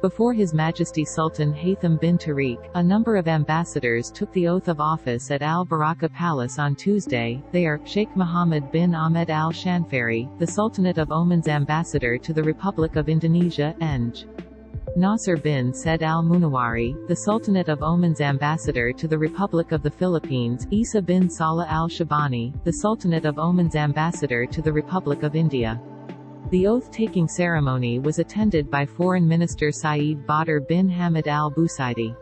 Before His Majesty Sultan Haitham bin Tarik, a number of ambassadors took the oath of office at Al Barakah Palace on Tuesday. They are, Sheikh Mohammed bin Ahmed Al Shanfari, the Sultanate of Oman's ambassador to the Republic of Indonesia, Eng. Nasser bin Said Al Munawari, the Sultanate of Oman's ambassador to the Republic of the Philippines, Issa bin Saleh Al Shaibani, the Sultanate of Oman's ambassador to the Republic of India. The oath-taking ceremony was attended by Foreign Minister Sayyid Badr bin Hamad al-Busaidi.